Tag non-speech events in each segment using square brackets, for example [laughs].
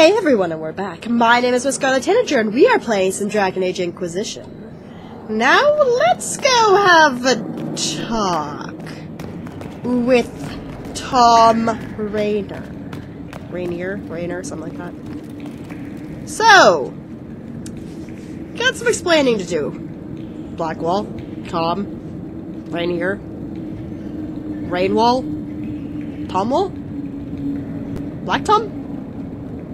Hey everyone, and we're back. My name is Miss Scarlet Tanager, and we are playing some Dragon Age Inquisition. Now, let's go have a talk with Thom Rainer. Rainier? Rainer? Something like that. So, got some explaining to do. Blackwall, Thom, Rainier, Rainwall, Thomwall, Black Thom?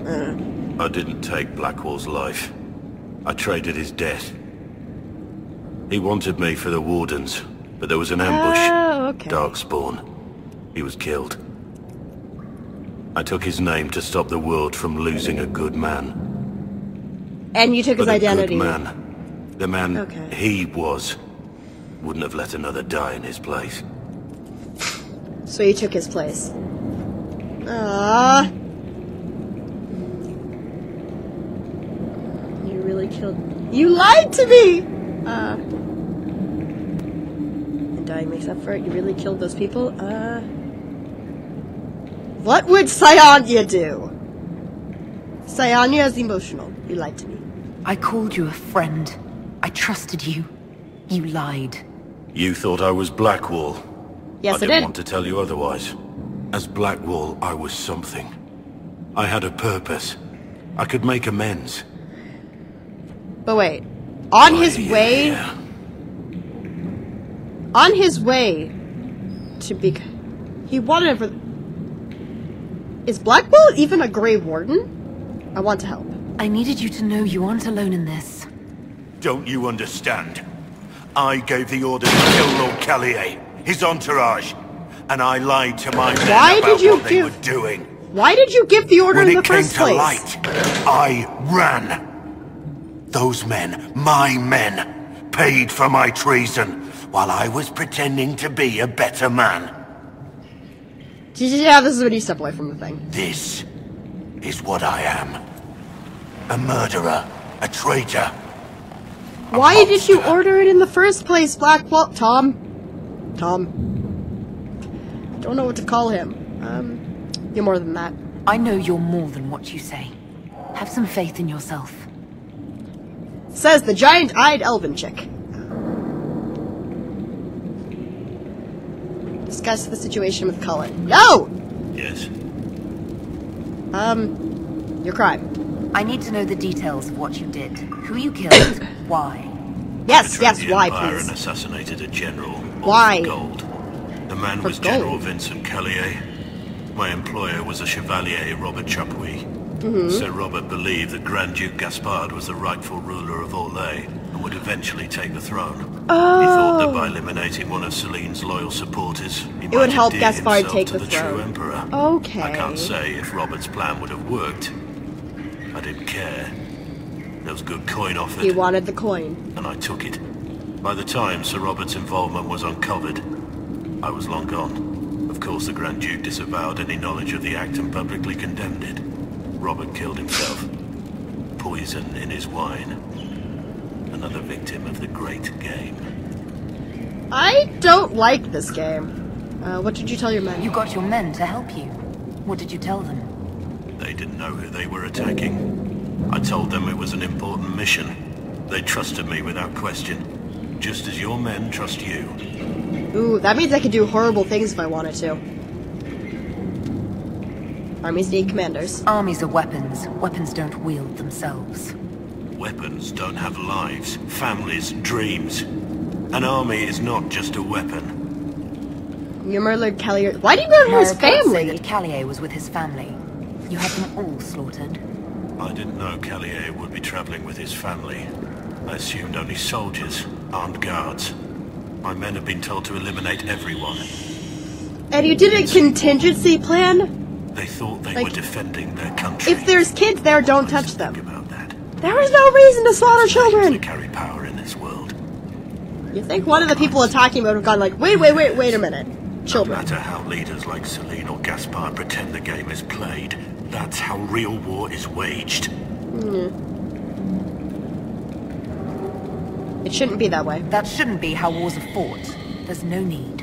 Uh, I didn't take Blackwall's life. I traded his death. He wanted me for the Wardens, but there was an ambush. Oh, okay. Darkspawn. He was killed. I took his name to stop the world from losing a good man. and you took his But a identity. good man. The man Okay. he was wouldn't have let another die in his place. So you took his place. Ah. You really. You lied to me! Uh. And dying makes up for it. You really killed those people? Uh. What would Cyannia do? Cyannia is emotional. You lied to me. I called you a friend. I trusted you. You lied. You thought I was Blackwall. Yes, I I, didn't did. want to tell you otherwise. As Blackwall, I was something. I had a purpose. I could make amends. But wait. On his way. uh, on his way to be he wanted for is Blackwall even a grey warden i want to help I needed you to know you aren't alone in this. Don't you understand? I gave the order to kill Lord Callier, his entourage, and I lied to my men Why about did you what they give- were doing. why did you give the order When in the first place? When it came to light, I ran. Those men, my men, paid for my treason, while I was pretending to be a better man. yeah this is when you step away from the thing This is what I am. A murderer, a traitor. a why did you order it in the first place Blackwall tom tom I don't know what to call him um you're more than that I know you're more than what you say. Have some faith in yourself. Says the giant-eyed elven chick discuss the situation with cullen no Yes. um your crime I need to know the details of what you did. Who you killed, [coughs] why. Yes, yes, the why, Empire and please? assassinated a general. Why? For gold. The man For was General? Vincent Callier. My employer was a Chevalier, Robert Chapuis. Mm-hmm. Sir Robert believed that Grand Duke Gaspard was the rightful ruler of Orlais and would eventually take the throne. He thought that by eliminating one of Celene's loyal supporters, he Oh. would might help Gaspard take to the the, true emperor. Okay. I can't say if Robert's plan would have worked. I didn't care. There was good coin offered He wanted the coin. and I took it. By the time Sir Robert's involvement was uncovered, I was long gone. Of course, the Grand Duke disavowed any knowledge of the act and publicly condemned it. Robert killed himself. Poison in his wine. Another victim of the great game. I don't like this game. Uh, what did you tell your men? You got your men to help you. What did you tell them? They didn't know who they were attacking. I told them it was an important mission. They trusted me without question. Just as your men trust you. Ooh, that means I could do horrible things if I wanted to. Armies need commanders. Armies are weapons. Weapons don't wield themselves. Weapons don't have lives, families, dreams. An army is not just a weapon. You murdered Callier. Why do you murder My his reports say family? that Callier was with his family. You had them all slaughtered. I didn't know Callier would be traveling with his family. I assumed only soldiers, armed guards. My men have been told to eliminate everyone. And you did a contingency plan? They thought they Like, were defending their country. If there's kids there, don't touch used to think them. about that. There is no reason to slaughter Names that children. carry power in this world. You think one of the people attacking would have gone like, wait, wait, wait, wait a minute. Children. No matter how leaders like Celene or Gaspard pretend the game is played, that's how real war is waged. Hmm. It shouldn't be that way. That shouldn't be how wars are fought. There's no need.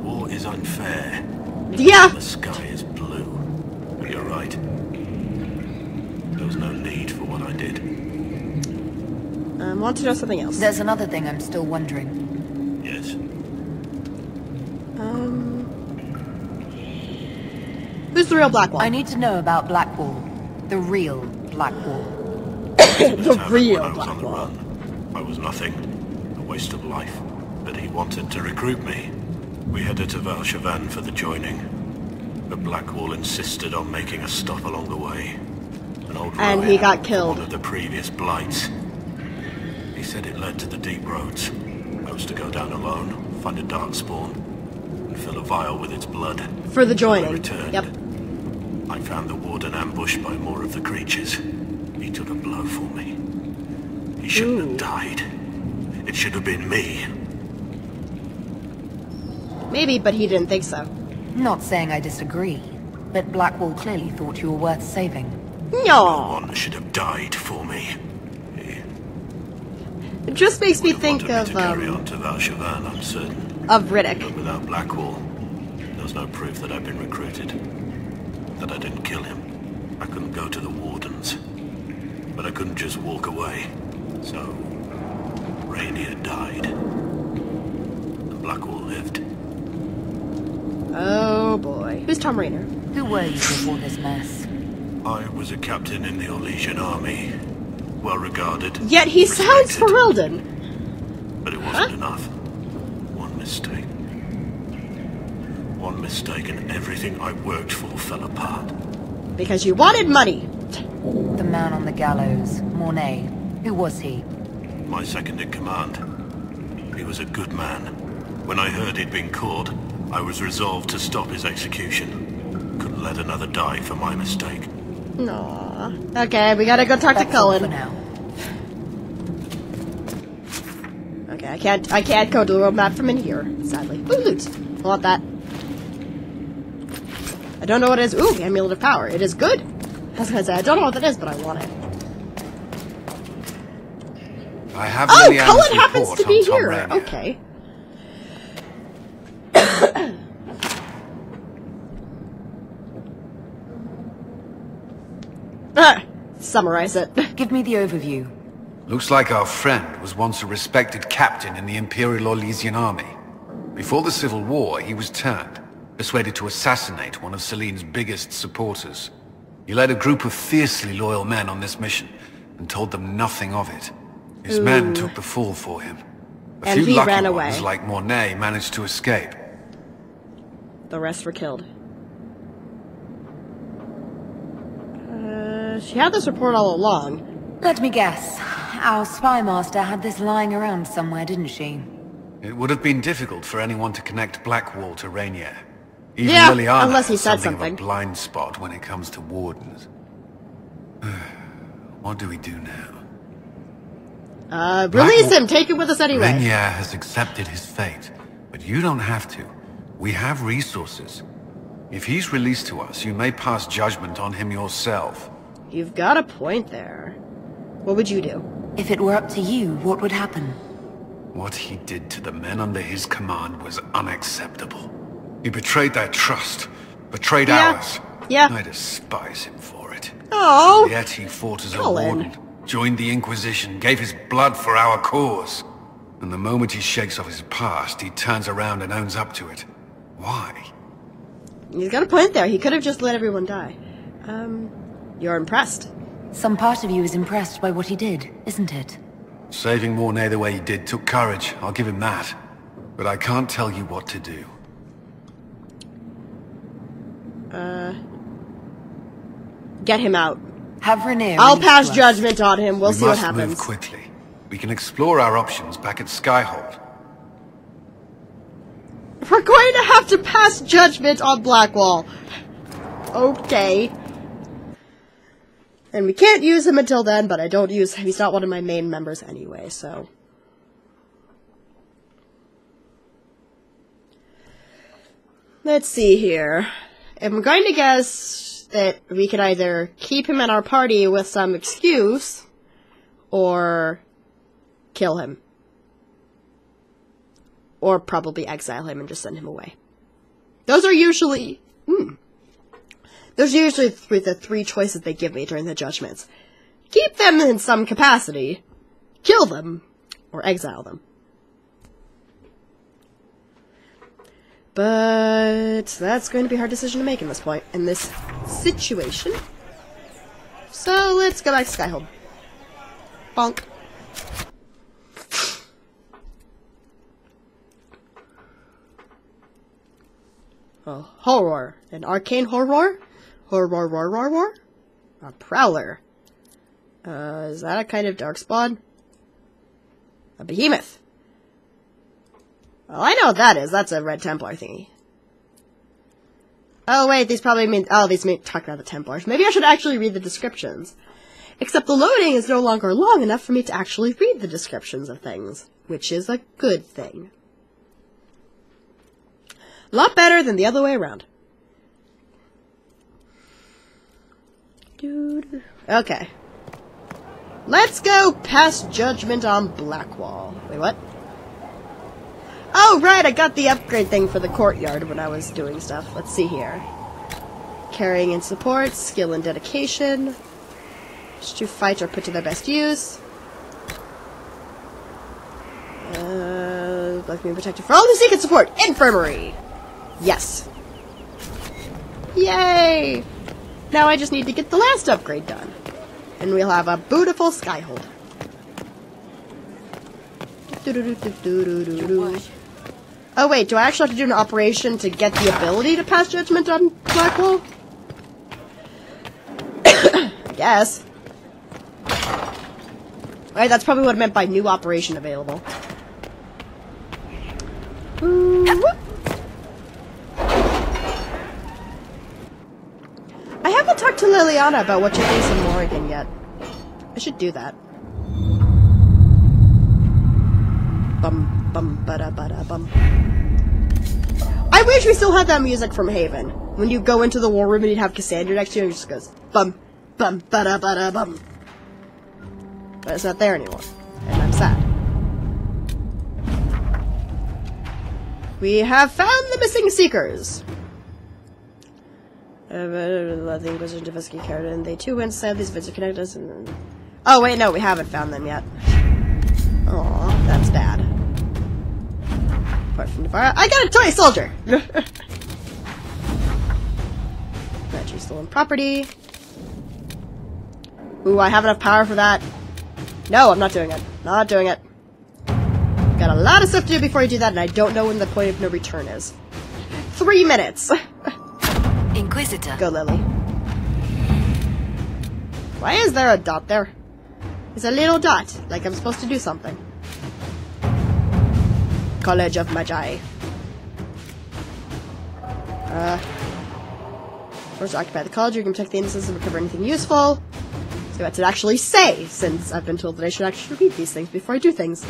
War is unfair. Yeah. The sky is was no need for what I did. Um, want to know something else. There's another thing I'm still wondering. Yes. Um, who's the real Blackwall? I need to know about Blackwall. The real Blackwall. the real when I was on the Blackwall. run. I was nothing. A waste of life. But he wanted to recruit me. We headed to Val Chevin for the joining. But Blackwall insisted on making a stop along the way. An old And he got killed. One of the previous blights. He said it led to the deep roads. I was to go down alone, find a dark spawn, and fill a vial with its blood. For the I joining. returned. Yep. I found the warden ambushed by more of the creatures. He took a blow for me. He shouldn't Ooh. have died. It should have been me. Maybe, but he didn't think so. Not saying I disagree, but Blackwall clearly thought you were worth saving. No. One should have died for me. It just makes me think wanted of me to carry um, on to Val Chevin, I'm certain. of Riddick. But without Blackwall, there was no proof that I'd been recruited. That I didn't kill him. I couldn't go to the wardens. But I couldn't just walk away. So, Rainier died. And Blackwall lived. Oh boy. Who's Thom Rainer? Who were you before this mess? I was a captain in the Orlesian army. Well regarded. Yet he sounds respected, Ferelden. But it wasn't enough. One mistake. One mistake and everything I worked for fell apart. Because you wanted money. The man on the gallows, Mornay. Who was he? My second in command. He was a good man. When I heard he'd been caught, I was resolved to stop his execution. Couldn't let another die for my mistake. No. Okay, we gotta go talk to That's all for Cullen. now. Okay, I can't I can't go to the road map from in here, sadly. Ooh, loot. I want that. I don't know what it is. Ooh, amulet of power. It is good. I was gonna say I don't know what that is, but I want it. I have Oh, Leliana's Cullen happens to be here. Rainier. Okay. Ah, summarize it. [laughs] Give me the overview. Looks like our friend was once a respected captain in the Imperial Orlesian army. Before the Civil War, he was turned, persuaded to assassinate one of Celene's biggest supporters. He led a group of fiercely loyal men on this mission, and told them nothing of it. His men took the fall for him. A And few he lucky ran ones, away. like Mornay, managed to escape. The rest were killed. Uh, she had this report all along. Let me guess. Our spy master had this lying around somewhere, didn't she? It would have been difficult for anyone to connect Blackwall to Rainier. Even Yeah, Leliana unless he said something, something. of a blind spot when it comes to wardens. [sighs] what do we do now? Uh, release Blackwall- him! Take him with us anyway! Rainier has accepted his fate, but you don't have to. We have resources. If he's released to us, you may pass judgment on him yourself. You've got a point there. What would you do? If it were up to you, what would happen? What he did to the men under his command was unacceptable. He betrayed their trust, betrayed Yeah, ours. yeah. I despise him for it. Oh! Yet he fought as a Cullen. warden, joined the Inquisition, gave his blood for our cause. And the moment he shakes off his past, he turns around and owns up to it. Why? He's got a point there. He could have just let everyone die. Um, you're impressed. Some part of you is impressed by what he did, isn't it? Saving Mornay the way he did took courage, I'll give him that. But I can't tell you what to do. Uh... Get him out. Have Rainier I'll pass to judgment on him. We'll we see what must happens. move quickly. We can explore our options back at Skyhold. We're going to have to pass judgment on Blackwall. Okay. And we can't use him until then, but I don't use him. He's not one of my main members anyway, so. Let's see here. I'm going to guess that we can either keep him in our party with some excuse, or kill him. Or probably exile him and just send him away. Those are usually. Hmm. Those are usually th- the three choices they give me during the judgments keep them in some capacity, kill them, or exile them. But that's going to be a hard decision to make in this point, in this situation. So let's go back to Skyhold. Bonk. Oh, horror. An arcane horror? Horror, horror, horror, horror? A prowler. Uh, is that a kind of darkspawn? A behemoth. Well, I know what that is. That's a red Templar thingy. Oh, wait, these probably mean- oh, these mean- talk about the Templars. Maybe I should actually read the descriptions. Except the loading is no longer long enough for me to actually read the descriptions of things, which is a good thing. A lot better than the other way around. Dude. Okay. Let's go past judgment on Blackwall. Wait, what? Oh, right, I got the upgrade thing for the courtyard when I was doing stuff. Let's see here. Carrying and support, skill and dedication. To fight are put to their best use. Uh, like me protected for all who seek and support. Infirmary. Yes. Yay! Now I just need to get the last upgrade done. And we'll have a beautiful skyhold. Oh wait, do I actually have to do an operation to get the ability to pass judgment on Blackwall? [coughs] Yes. Right, that's probably what I meant by new operation available. Ooh, whoop. I haven't talked about what she thinks of Morrigan yet. I should do that. Bum bum ba da ba da bum. I wish we still had that music from Haven. When you go into the war room and you'd have Cassandra next to you and it just goes bum bum ba da ba da bum. But it's not there anymore. And I'm sad. We have found the missing seekers. The Inquisition investigate Carradine. They too went inside these vids to connect us and Oh wait, no, we haven't found them yet. Aw, that's bad. Apart from Nevarra. I got a toy soldier! [laughs] Reggie stolen property. Ooh, I have enough power for that. No, I'm not doing it. Not doing it. Got a lot of stuff to do before I do that, and I don't know when the point of no return is. Three minutes! [laughs] Inquisitor. Go, Lily. Why is there a dot there? It's a little dot, like I'm supposed to do something. College of Magi. Uh, first occupy the college, you can protect the innocents and recover anything useful. See what to actually say, since I've been told that I should actually read these things before I do things.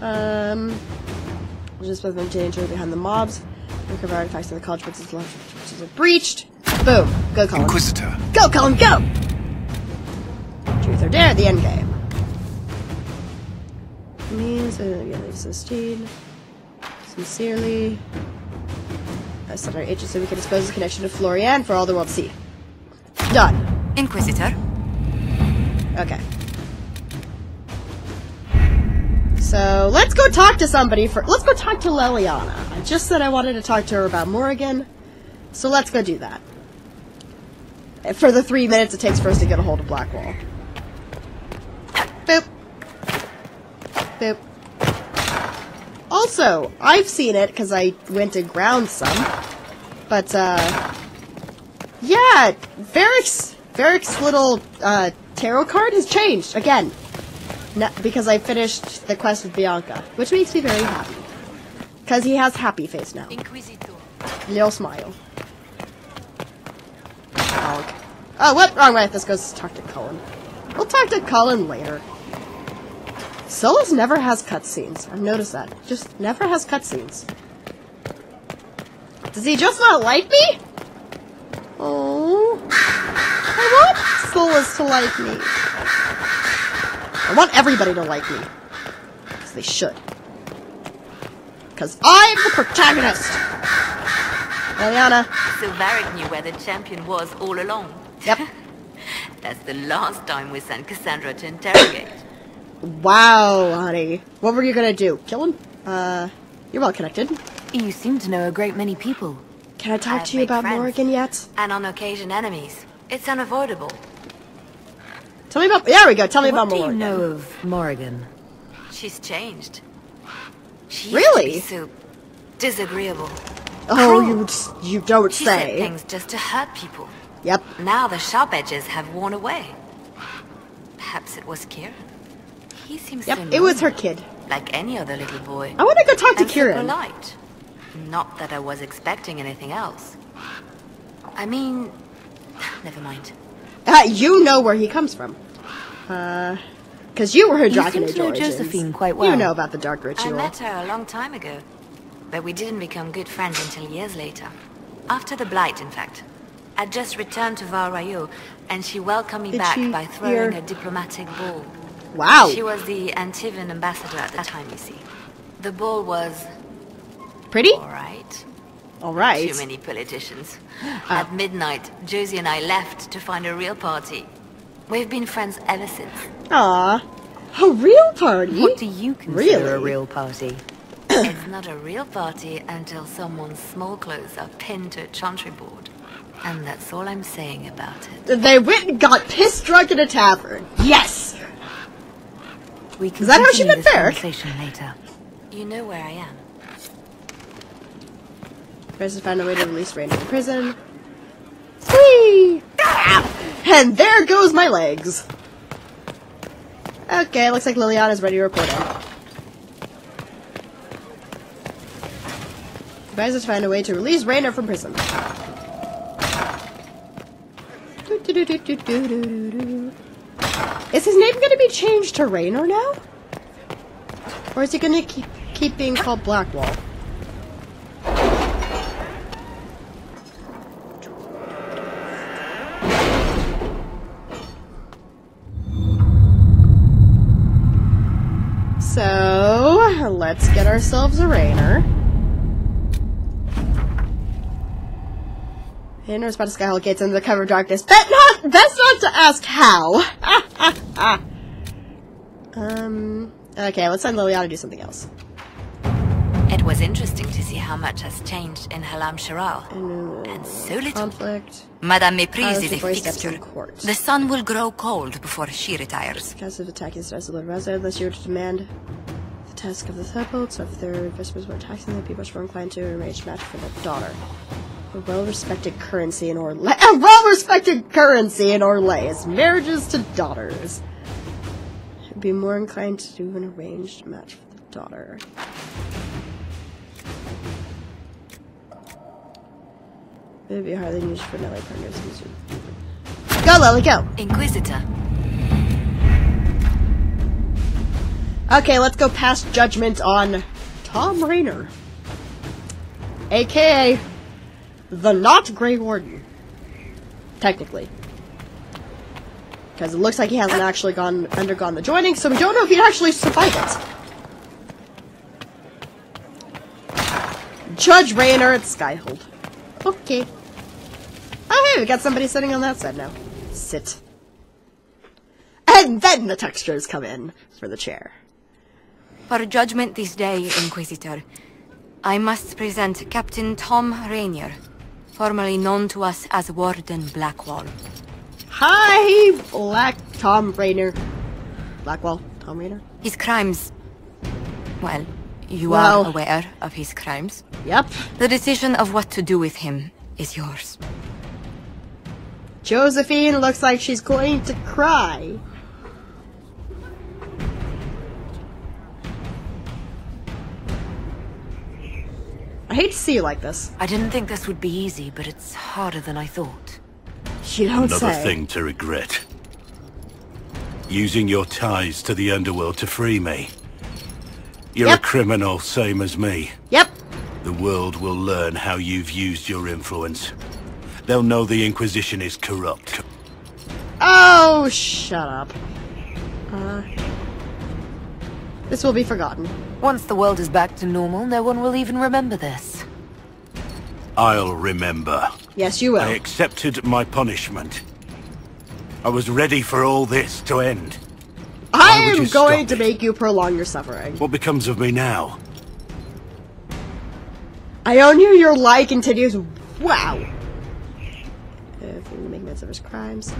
Um, just by maintaining danger behind the mobs. Recover artifacts in the college, which is which is breached. Boom. Go, Cullen. Inquisitor. Go, Cullen, go! Truth or dare, the end game. Means, uh, yeah, leave Sistine. Sincerely. I sent our agent so we can expose the connection to Florianne for all the world to see. Done. Inquisitor. Okay. So, let's go talk to somebody for- let's go talk to Leliana. Just said I wanted to talk to her about Morrigan, so let's go do that. For the three minutes it takes for us to get a hold of Blackwall. Boop. Boop. Also, I've seen it because I went to ground some, but, uh, yeah, Varric's, Varric's little, uh, tarot card has changed again. Because I finished the quest with Bianca, which makes me very happy. Because he has happy face now. Inquisitor. Little smile. Honk. Oh, what? Wrong way. This goes to talk to Cullen. We'll talk to Cullen later. Solas never has cutscenes. I've noticed that. Just never has cutscenes. Does he just not like me? Oh. I want Solas to like me. I want everybody to like me. Because they should. Because I'm the protagonist! Eliana. Silvaric knew where the champion was all along. Yep. [laughs] That as the last time we sent Cassandra to interrogate. Wow, honey. What were you gonna do? Kill him? Uh, you're well connected. You seem to know a great many people. Can I talk I've to you about friends. Morrigan yet? And on occasion enemies. It's unavoidable. Tell me about. There we go. Tell me what about do you know of Morrigan? She's changed. She Really? used to be so disagreeable. Oh, Cruel. you you don't She said say. things just to hurt people. Yep. Now the sharp edges have worn away. Perhaps it was Kieran. He seems Yep. so It was her kid. like any other little boy. I want to go talk to and so Kieran. polite. Not that I was expecting anything else. I mean, [sighs] never mind. Uh, you know where he comes from. Uh, because you were her You Dragon seem Age to know origins. Josephine quite well. You know about the Dark Ritual. I met her a long time ago, but we didn't become good friends until years later. After the Blight, in fact. I'd just returned to Val Royeaux, and she welcomed me Did back by throwing hear- a diplomatic ball. Wow. She was the Antivan ambassador at the time, you see. The ball was Pretty? alright. All right. Too many politicians. Uh. At midnight, Josie and I left to find a real party. We've been friends ever since. Ah, A real party? What do you consider Really? a real party? [clears throat] it's not a real party until someone's small clothes are pinned to a chantry board. And that's all I'm saying about it. They went and got pissed drunk in a tavern. Yes! We can Is that how she met conversation later. You know where I am. Tries found a way to release Rain from prison. Whee! Ah! And there goes my legs. Okay, looks like Leliana's ready to report on. Advisors find a way to release Rainer from prison. Is his name going to be changed to Rainer now? Or is he going to keep, keep being called Blackwall? So, let's get ourselves a Rainer. Rainer's about to Skyhold gates into the cover of darkness. Bet not, best not to ask how. [laughs] um, okay, let's send Lily Leliana to do something else. Was interesting to see how much has changed in Halamshiral. And so little. Conflict. Madame Uh, Méprise is a before he steps fixture. court. The sun will grow cold before she retires. Of attacking starts to resident unless you were to demand the task of the thunderbolt. So if their investments were taxing them, people more inclined to arrange match for their daughter. A well-respected currency in Orlais. A well-respected currency in Orlais is marriages to daughters. I'd be more inclined to do an arranged match for the daughter. It'd be hardly used for Nelly partners. Go, Lily, go! Inquisitor. Okay, let's go past judgment on Thom Rayner. AKA the not Grey Warden. Technically. Because it looks like he hasn't actually gone undergone the joining, so we don't know if he'd actually survive it. Judge Rayner at Skyhold. Okay. We got somebody sitting on that side now. Sit. And then the textures come in for the chair. For judgment this day, Inquisitor, I must present Captain Thom Rainier, formerly known to us as Warden Blackwall. Hi, Black Thom Rainier. Blackwall, Thom Rainier? His crimes... Well, you Well- are aware of his crimes. Yep. The decision of what to do with him is yours. Josephine looks like she's going to cry. I hate to see you like this. I didn't think this would be easy, but it's harder than I thought. You don't Another say. thing to regret. Using your ties to the underworld to free me. You're Yep. a criminal, same as me. Yep. The world will learn how you've used your influence. They'll know the Inquisition is corrupt. Oh, shut up. Uh, this will be forgotten. Once the world is back to normal, no one will even remember this. I'll remember. Yes, you will. I accepted my punishment. I was ready for all this to end. I am going to make you prolong your suffering. What becomes of me now? I own you, your lie continues. Wow. If we make amends of his crimes.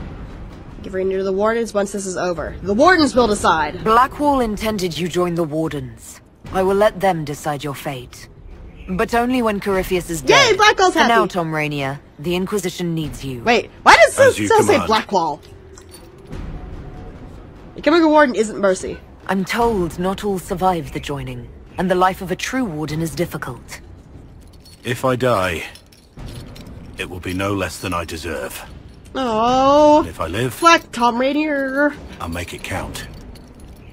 Give Rainier to the Wardens once this is over. The Wardens will decide. Blackwall intended you join the Wardens. I will let them decide your fate. But only when Corypheus is dead. Yay, Blackwall's For now. Thom Rainier, the Inquisition needs you. Wait, why does As this you still say. Blackwall? Becoming a Warden isn't mercy. I'm told not all survive the joining, and the life of a true Warden is difficult. If I die, it will be no less than I deserve. Oh, If I live, Black Thom Rainier. I'll make it count.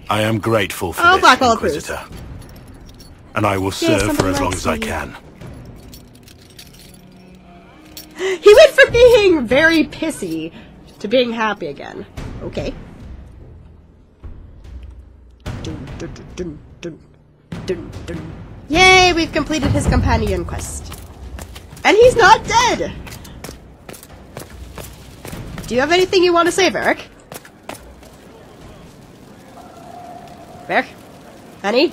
I am grateful for Oh, this, approves. Inquisitor. And I will Yes, serve for as long as I can. He went from being very pissy to being happy again. Okay. Dun, dun, dun, dun, dun, dun, dun. Yay, we've completed his companion quest. And he's not dead! Do you have anything you want to say, Varric? Varric? Honey?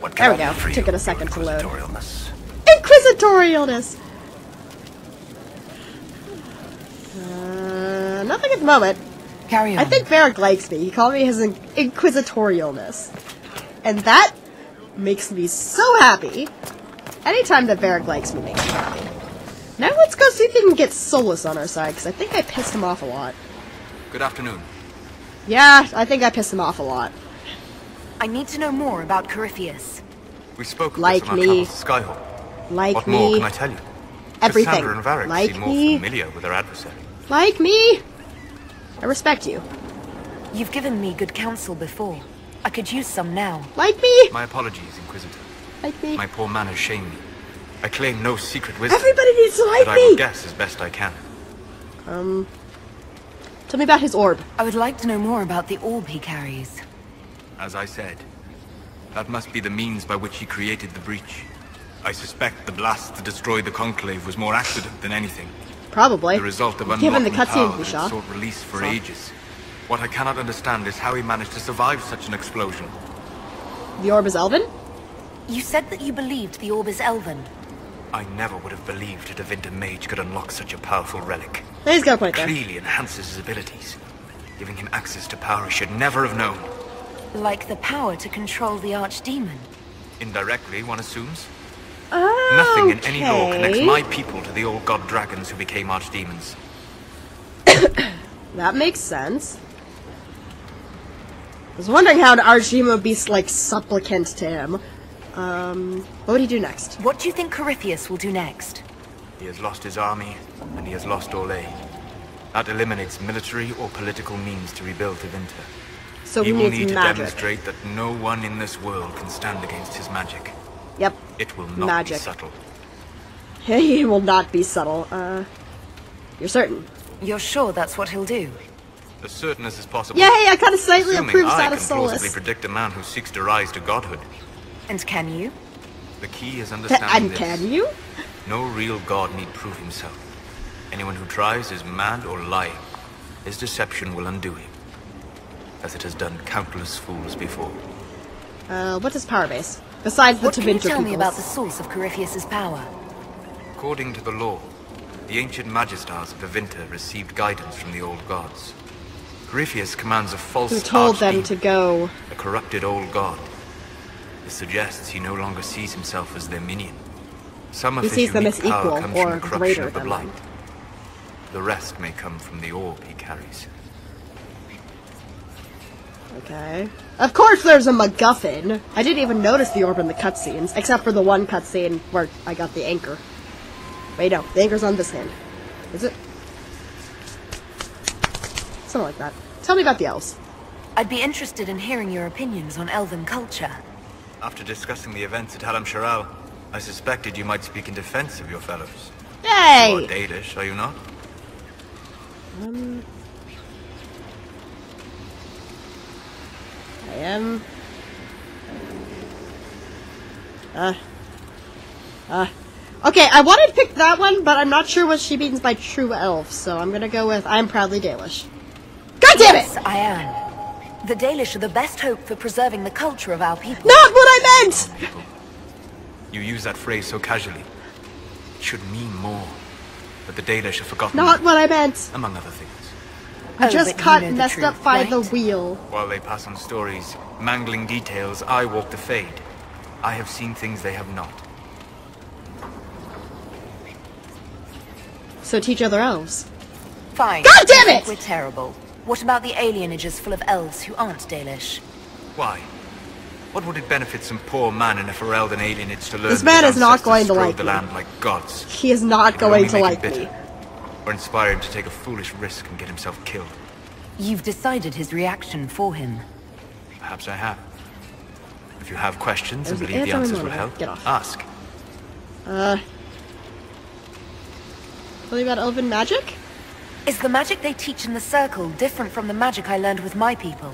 What There can we go. Took it a second to load. Inquisitorialness? Inquisitorialness! Uh, nothing at the moment. Carry on. I think Varric likes me. He called me his in- inquisitorialness. And that makes me so happy. Anytime that Varric likes me makes me happy. Now let's go see if we can get Solas on our side, because I think I pissed him off a lot. Good afternoon. Yeah, I think I pissed him off a lot. I need to know more about Corypheus. We spoke of Like me. our travels to Skyhold. Like what me. more can I tell you? Everything. Cassandra and Varric Like seem more me. familiar with their adversary. Like me! I respect you. You've given me good counsel before. I could use some now. Like me! My apologies, Inquisitor. Like me. My poor manners shame me. I claim no secret wisdom, Everybody needs to like but I will guess as best I can. Um, tell me about his orb. I would like to know more about the orb he carries. As I said, that must be the means by which he created the breach. I suspect the blast that destroyed the Conclave was more accident than anything. Probably. The result of Given unlocking the cutscene power we that saw. sought release for Saw. ages. What I cannot understand is how he managed to survive such an explosion. The orb is Elven? You said that you believed the orb is elven. I never would have believed that a Tevinter mage could unlock such a powerful relic. He's got a point there. Clearly enhances his abilities, giving him access to power he should never have known. Like the power to control the archdemon. Indirectly, one assumes. Oh, Nothing in any law connects my people to the old god dragons who became archdemons. [coughs] That makes sense. I was wondering how an Archima would be, like, supplicant to him. Um, what would he do next? What do you think Corypheus will do next? He has lost his army, and he has lost all aid. That eliminates military or political means to rebuild Tevinter. So he he will needs need to magic. demonstrate that no one in this world can stand against his magic. Yep. It will not Magic. be subtle. [laughs] He will not be subtle. Uh, you're certain? You're sure that's what he'll do? As certain as is possible. Yay, I kind of slightly Assuming approves I that can of plausibly predict a man who seeks to rise to godhood. And can you? The key is understanding And this. can you? No real god need prove himself. Anyone who tries is mad or lying. His deception will undo him. As it has done countless fools before. Uh, what is power base? Besides the What can you tell me about the source of Corypheus's power? According to the law, the ancient Magisters of Tevinter received guidance from the old gods. Corypheus commands a false Who told them to go? a corrupted old god. This suggests he no longer sees himself as their minion. Some of He his sees them unique as power equal comes or from the corruption greater of the than blight. them. The rest may come from the orb he carries. Okay. Of course there's a MacGuffin. I didn't even notice the orb in the cutscenes, except for the one cutscene where I got the anchor. Wait, no. The anchor's on this hand. Is it? Something like that. Tell me about the elves. I'd be interested in hearing your opinions on elven culture. After discussing the events at Halamshiral, I suspected you might speak in defense of your fellows. You are Hey! Dalish, are you not? Um, I am. Uh. Uh. Okay, I wanted to pick that one, but I'm not sure what she means by true elf, so I'm gonna go with I'm proudly Dalish. Yes, I am. The Dalish are the best hope for preserving the culture of our people. Not what I meant! people. You use that phrase so casually. It should mean more. But the Dalish have forgotten Not that, what I meant. among other things. I Oh, just but you got know the messed truth, up by the wheel. While they pass on stories, mangling details, I walk the Fade. I have seen things they have not. So teach other elves. Fine. God damn it! We're terrible. What about the alienages full of elves who aren't Dalish? Why? What would it benefit some poor man in a Ferelden alienage to learn This that man is not going to like the me. land like gods? He is not It going to like him me. Or inspire him to take a foolish risk and get himself killed. You've decided his reaction for him. Perhaps I have. If you have questions and There's an believe the answers will help, Get off. ask. Uh. Something about elven magic? Is the magic they teach in the Circle different from the magic I learned with my people?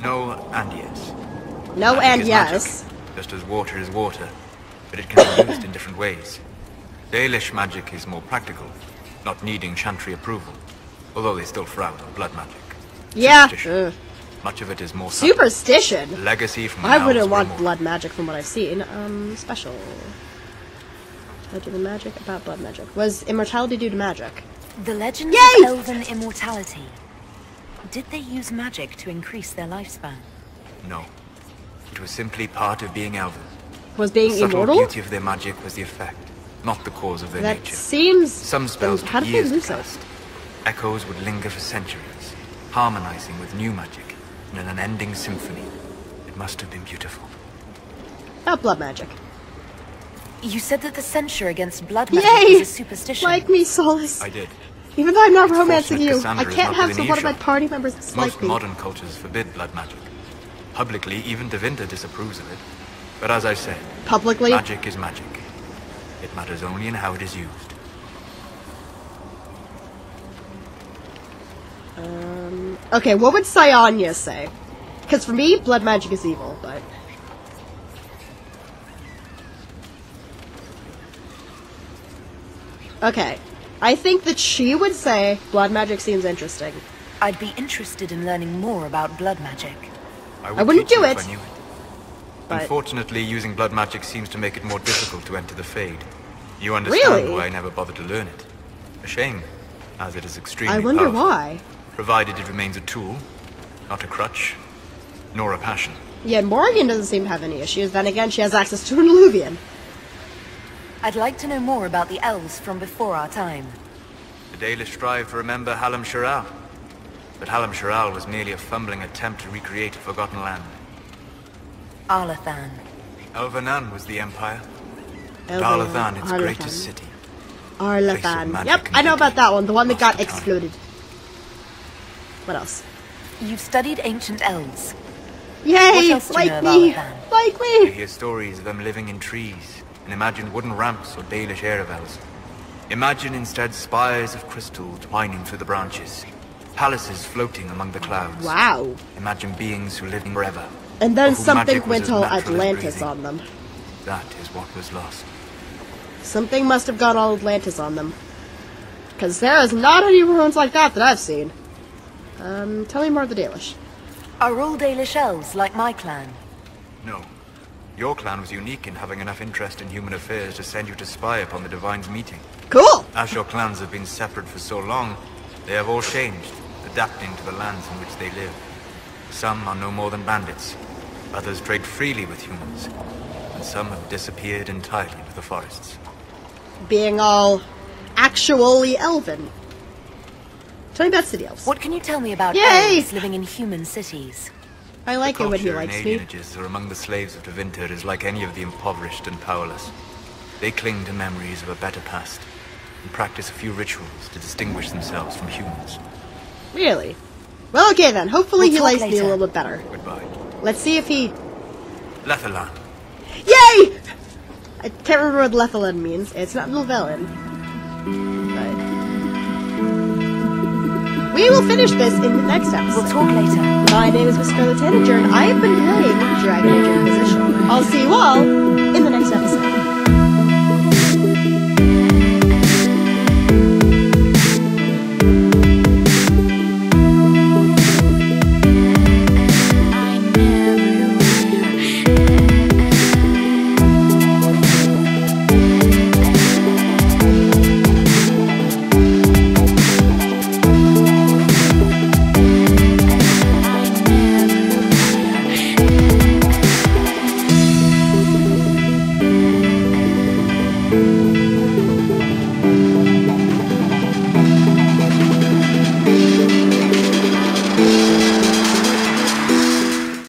No and yes. No Magic and yes. Magic, just as water is water, but it can be used in different ways. Dalish magic is more practical, not needing chantry approval, although they still frown on blood magic. Yeah. Superstition. ugh. Much of it is more subtle. Superstition. Legacy from I wouldn't want more- blood magic from what I've seen. Um, special. What did the magic about blood magic? Was immortality due to magic? The legend Yay! of elven immortality. Did they use magic to increase their lifespan? No. It was simply part of being elven. Was being the subtle immortal? beauty of their magic was the effect, not the cause of their That nature. seems. Some spells How took did they years to lose it? cast. Echoes would linger for centuries, harmonizing with new magic in an unending symphony. It must have been beautiful. About blood magic. You said that the censure against blood magic Yay! is a superstition. Like me, Solas. I did. Even though I'm not It's romancing you, Cassandra I can't have within some one of my party members dislike Most me. modern cultures forbid blood magic. Publicly, even Tevinter disapproves of it. But as I said, Publicly? magic is magic. It matters only in how it is used. Um, Okay, what would Cyanea say? Because for me, blood magic is evil, but. Okay. I think that she would say blood magic seems interesting. I'd be interested in learning more about blood magic. I, I wouldn't do you if it. I knew it. But- Unfortunately, using blood magic seems to make it more difficult to enter the Fade. You understand Really? why I never bothered to learn it. A shame, as it is extremely I wonder powerful, why. Provided it remains a tool, not a crutch, nor a passion. Yeah, Morgan doesn't seem to have any issues. Then again, she has access to an Eluvian. I'd like to know more about the elves from before our time. The Dalish strive to remember Halamshiral. But Halamshiral was merely a fumbling attempt to recreate a forgotten land. Arlathan. Elvhenan was the empire. Elven- Darlathan its Arlathan. greatest city. Arlathan. Yep, I know about that one. The one that got exploded. time. What else? You've studied ancient elves. Yay! else do you Like me! Like You me! hear stories of them living in trees, and imagine wooden ramps or Dalish aravels. Imagine instead spires of crystal twining through the branches, palaces floating among the clouds. Wow. Imagine beings who live forever. And then something went all Atlantis on them. That is what was lost. Something must have gone all Atlantis on them. Because there is not any ruins like that that I've seen. Um, tell me more of the Dalish. Are all Dalish elves like my clan? No. Your clan was unique in having enough interest in human affairs to send you to spy upon the Divine's meeting. Cool! As your clans have been separate for so long, they have all changed, adapting to the lands in which they live. Some are no more than bandits, others trade freely with humans, and some have disappeared entirely with the forests. Being all actually elven. Tell me about city elves. What can you tell me about Yay! elves living in human cities? I like it when he Culture in likes me. alienages or among the slaves of Tevinter is like any of the impoverished and powerless. They cling to memories of a better past, and practice a few rituals to distinguish themselves from humans. Really? Well, okay then. Hopefully We'll he talk likes me a little bit better. Goodbye. Let's see if he... Lethalan. Yay! I can't remember what Lethalan means. It's not Novellan. We will finish this in the next episode. We'll talk later. My name is Miss Scarlet Tanager, and I have been playing Dragon Age Inquisition. I'll see you all in the next episode.